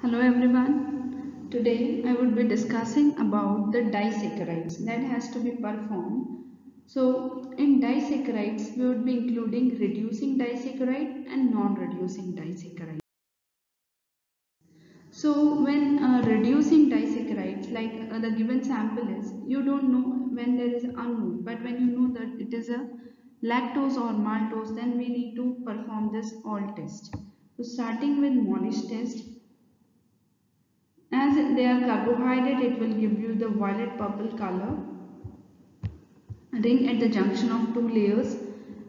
Hello everyone. Today I would be discussing about the disaccharides that has to be performed. So in disaccharides we would be including reducing disaccharide and non-reducing disaccharide. So when uh, reducing disaccharides like uh, the given sample is you don't know when there is unknown but when you know that it is a lactose or maltose then we need to perform this all test. So starting with Molisch test as they are carbohydrate, it will give you the violet purple color. Ring at the junction of two layers.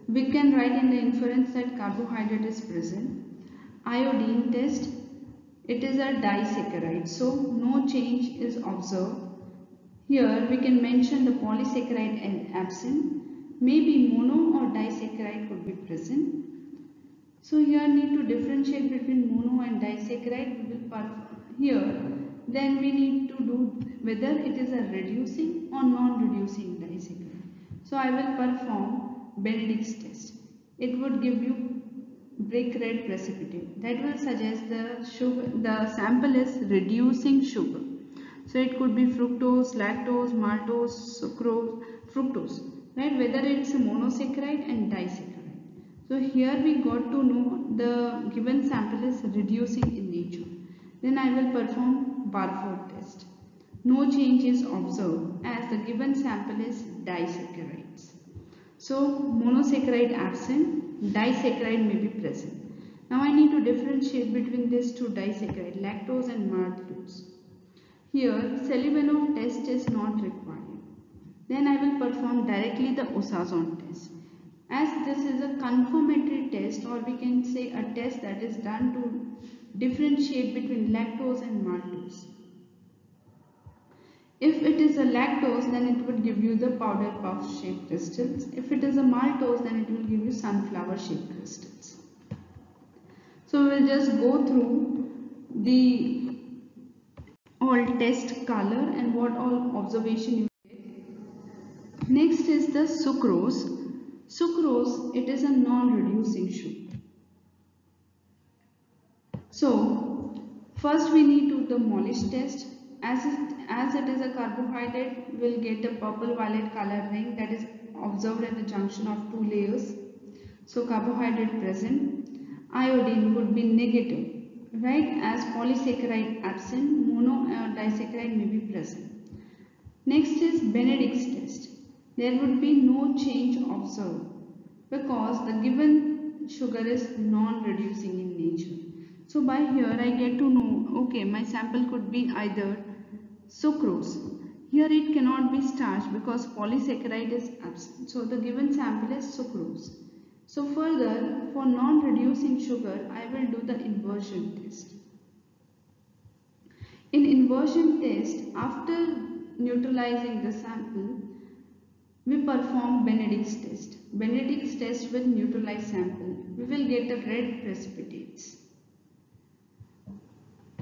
We can write in the inference that carbohydrate is present. Iodine test, it is a disaccharide, so no change is observed. Here we can mention the polysaccharide and absent. Maybe mono or disaccharide could be present. So here need to differentiate between mono and disaccharide. We will here then we need to do whether it is a reducing or non-reducing disaccharide. So I will perform Benedict's test. It would give you brick red precipitate. That will suggest the sugar, the sample is reducing sugar. So it could be fructose, lactose, maltose, sucrose, fructose. Right? Whether it's a monosaccharide and disaccharide. So here we got to know the given sample is reducing in nature. Then I will perform Barfoed test. No change is observed as the given sample is disaccharides. So monosaccharide absent, disaccharide may be present. Now I need to differentiate between these two disaccharide, lactose and maltose. Here Selivanov test is not required. Then I will perform directly the Osazone test. As this is a confirmatory test or we can say a test that is done to differentiate between lactose and. If it is a lactose, then it would give you the powder puff shaped crystals. If it is a maltose, then it will give you sunflower shaped crystals. So we will just go through the all test color and what all observation you get. Next is the sucrose. Sucrose, it is a non-reducing sugar. So, first we need to do the Molisch test. As it, as it is a carbohydrate, will get a purple violet color ring that is observed at the junction of two layers. So, carbohydrate present. Iodine would be negative, right? As polysaccharide absent, mono disaccharide may be present. Next is Benedict's test. There would be no change observed because the given sugar is non-reducing in nature. So by here I get to know, okay, my sample could be either sucrose. Here it cannot be starch because polysaccharide is absent. So the given sample is sucrose. So further, for non-reducing sugar, I will do the inversion test. In inversion test, after neutralizing the sample, we perform Benedict's test. Benedict's test with neutralized sample. We will get a red precipitates.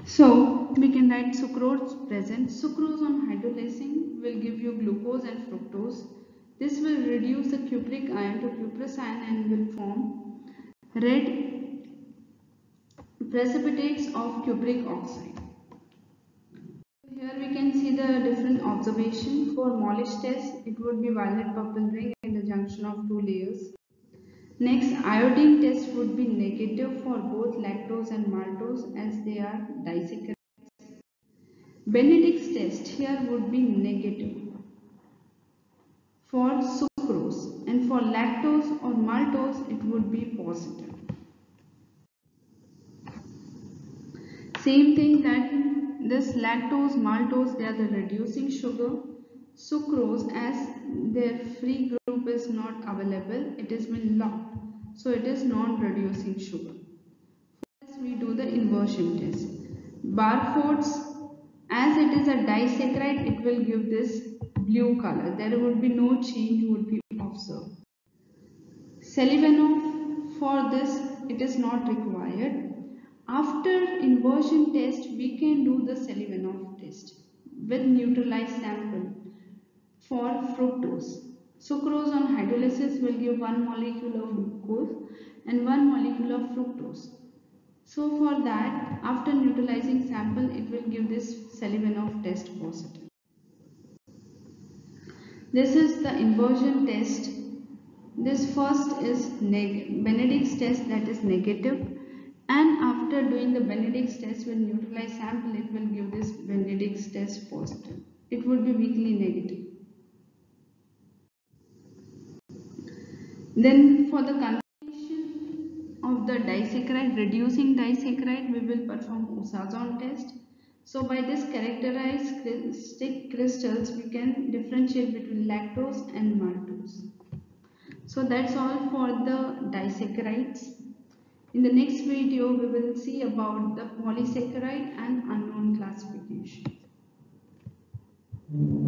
So we can write sucrose present. Sucrose on hydrolysing will give you glucose and fructose. This will reduce the cupric ion to cuprous ion and will form red precipitates of cupric oxide. Here we can see the different observation for Molisch test. It would be violet purple ring in the junction of two layers. Next, iodine test would be negative for both lactose and maltose as they are disaccharides. Benedict's test here would be negative for sucrose and for lactose or maltose it would be positive. Same thing that this lactose, maltose they are the reducing sugar. Sucrose as their free group is not available it is been locked so it is non-reducing sugar. First we do the inversion test. Barfoed's as it is a disaccharide it will give this blue color there would be no change would be observed. Selivanov for this it is not required. After inversion test we can do the Selivanov test with neutralized sample for fructose. Sucrose on hydrolysis will give one molecule of glucose and one molecule of fructose. So for that, after neutralizing sample, it will give this Selivanov test positive. This is the inversion test. This first is Benedict's test that is negative and after doing the Benedict's test when neutralized sample it will give this Benedict's test positive. It would be weakly negative. Then for the disaccharide, reducing disaccharide, we will perform Osazone test. So by this characteristic crystals, we can differentiate between lactose and maltose. So that's all for the disaccharides. In the next video, we will see about the polysaccharide and unknown classification. Mm.